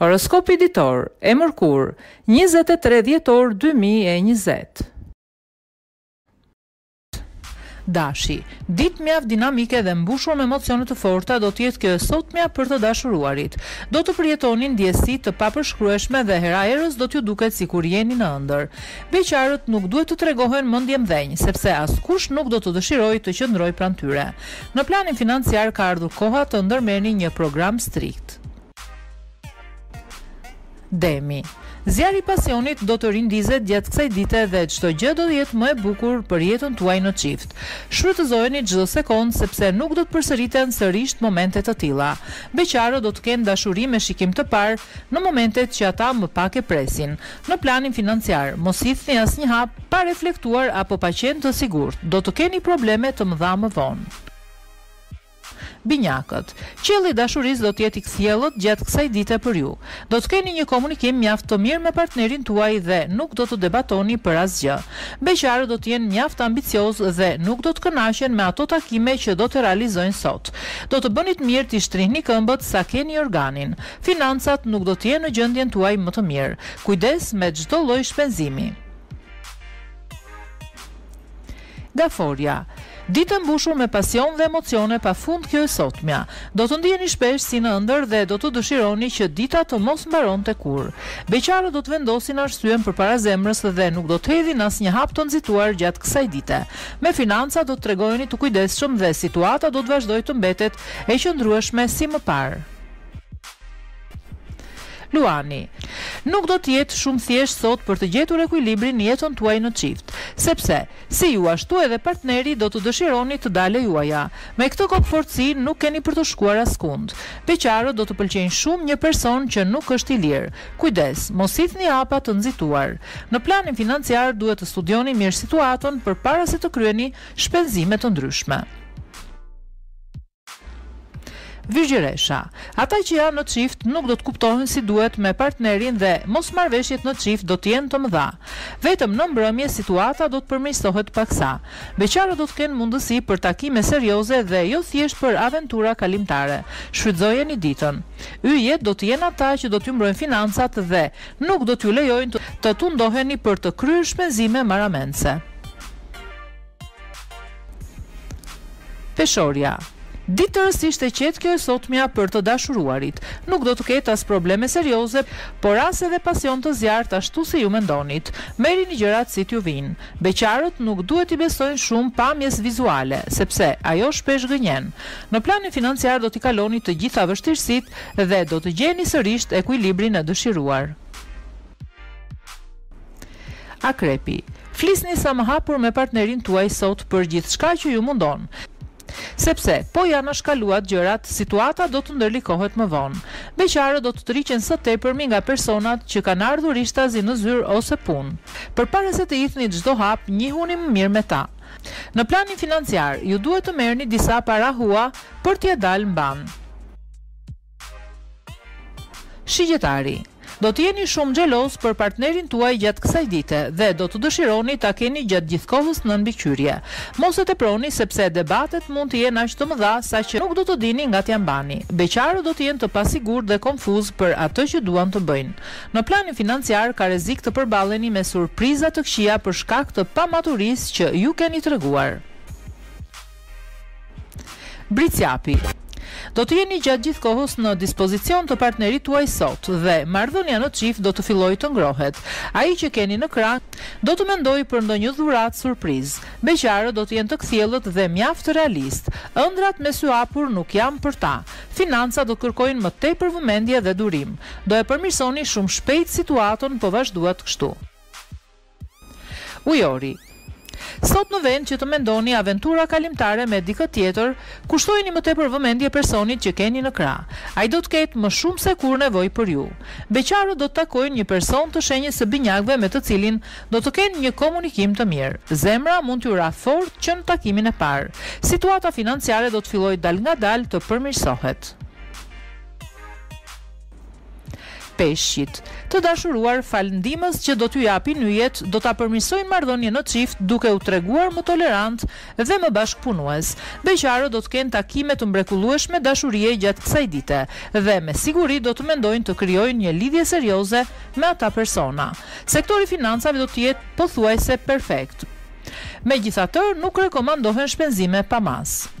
Horoskopi ditor, e mërkur, 23 dhjetor 2020. Dashi, ditë mjaft dinamike dhe mbushur me emocione të forta do të jetë kjo e sotmja për të dashuruarit. Do të përjetoni ndjesi të papërshkrueshme dhe herë-herës do t'ju duket sikur jeni në ëndërr. Beqarët nuk duhet të tregohen mendjemëdhenj, sepse askush nuk do të dëshirojë të qëndrojë pranë tyre. Në planin financiar ka ardhur koha të ndërmerrni një program strikt. Demi. Zjarri i pasionit do të rindizet gjatë kësaj dite dhe çdo gjë do të jetë më e bukur për jetën tuaj në çift. Shfrytëzojeni çdo sekondë sepse nuk do të përsëriten sërish momente të tilla. Beqarët do të kenë dashuri me shikim të parë në momentet që ata më pak e presin. Në planin financiar, mos hidhni asnjë hap pa reflektuar apo pa qenë të sigurt, do të keni probleme të mëdha më vonë. Binjakët, Qielli i dashurisë do të jetë i kthjellët gjatë kësaj dite për ju. Do të keni një komunikim mjaft të mirë me partnerin tuaj dhe nuk do të debatoni për asgjë. Beqarët do të jenë mjaft ambiciozë dhe nuk do të kënaqen me ato takime që do të realizojnë sot. Do të bënit mirë t'i shtrihni këmbët sa keni jorganin. Financat nuk do të jenë në gjendjen tuaj më të mirë. Kujdes me çdo lloj shpenzimi. Gaforja. Ditë e mbushur me pasion dhe emocione pafund kjo e sotmja. Do të ndiheni shpesh si në ëndërr dhe do të dëshironi që dita të mos mbaronte kurrë. Beqarët do të vendosin arsyen përpara zemrës dhe nuk do të hedhin asnjë hap të nxituar gjatë kësaj dite. Me financa do të tregoheni të kujdesshëm dhe situata do të vazhdojë të mbetet e qëndrueshme si më parë. Luani. Nuk do të jetë shumë thjeshtë sot për të gjetur ekuilibrin në jetën tuaj në çift, sepse, si ju ashtu edhe partneri do të dëshironi të dalë e juaja. Me këtë kokëfortësi nuk keni për të shkuar askund. Beqarët do të pëlqejnë shumë një person që nuk është i lirë. Kujdes, mos hidhni hapa të nxituar. Në planin financiar duhet të studioni mirë situatën përpara se të kryeni shpenzime të ndryshme. Virgjëresha, Ata që janë në çift nuk do të kuptohen si duhet me partnerin dhe mosmarrëveshjet në çift do të jenë të mëdha. Vetëm në mbrëmje situata do të përmirësohet paksa. Beqarët do të kenë mundësi për takime serioze dhe jo thjesht për aventura kalimtare. Shfrytëzojeni ditën. Yjet do të jenë ata që do t'ju mbrojnë financat dhe nuk do t'ju lejojnë të tundoheni për të kryer shpenzime marramendëse. Peshorja, Ditë tërësisht e qetë kjo e sotmja për të dashuruarit. Nuk do të ketë as probleme serioze, por as edhe pasion të zjarrtë ashtu si ju mendonit. Merrini gjërat si t'ju vijnë. Beqarët nuk duhet t'i besojnë shumë pamjes vizuale, sepse ajo shpesh gënjen. Në planin financiar do t'i kaloni të gjitha vështirësitë dhe do të gjeni sërisht ekuilibrin e dëshiruar. Akrepi, Flisni sa më hapur me partnerin tuaj sot për gjithçka që ju mundon, sepse po i anashkaluat gjërat, situata do të ndërlikohet më vonë. Beqarët do të tërhiqen së tepërmi nga personat që kanë ardhur rishtazi në zyrë ose punë. Përpara se të hidhni çdo hap, njihuni më mirë me ta. Në planin financiar, ju duhet të merrni disa para hua për t'ia dalë mbanë. Shigjetari, Do të jeni shumë xhelozë për partnerin tuaj gjatë kësaj dite dhe do të dëshironi ta keni gjatë gjithë kohës nën mbikëqyrje. Mos e teproni sepse debatet mund të jenë aq të mëdha saqë nuk do të dini nga t'ia mbani. Beqarët do të jenë të pasigurt dhe konfuzë për atë që duan të bëjnë. Në planin financiar ka rrezik të përballeni me surpriza të këqija për shkak të pamaturisë që ju keni treguar. Bricjapi, Do të jeni gjatë gjithë kohës në dispozicion të partnerit tuaj sot dhe marrëdhënia në çift do të fillojë të ngrohet. Ai që keni në krah do të mendojë për ndonjë dhuratë surprizë. Beqarët do të jenë të kthjellët dhe mjaft realistë. Ëndrrat me sy hapur nuk janë për ta. Financat do të kërkojnë më tepër vëmendje dhe durim. Do e përmirësoni shumë shpejt situatën po vazhduat kështu. Ujori. Sot në vend që të mendoni aventura kalimtare me dikë tjetër, kushtojini më tepër vëmendje personit që keni në krah. Ai do të ketë më shumë se kurrë nevojë për ju. Beqarët do të takojnë një person të shenjës së binjakëve me të cilin do të kenë një komunikim të mirë. Zemra mund t'ju rrahë fort që në takimin e parë. Situata financiare do të fillojë dalngadalë të përmirësohet. Peshqit, të dashuruar falë ndihmës që do t'ju japin yjet, do ta përmirësojnë marrëdhënien në çift duke u treguar më tolerantë dhe më bashkëpunues. Beqarët do të kenë takime të mrekullueshme dashurie gjatë kësaj dite dhe me siguri do të mendojnë të krijojnë një lidhje serioze me ata persona. Sektori i financave do të jetë pothuajse perfekt. Megjithatë, nuk rekomandohen shpenzime pa masë.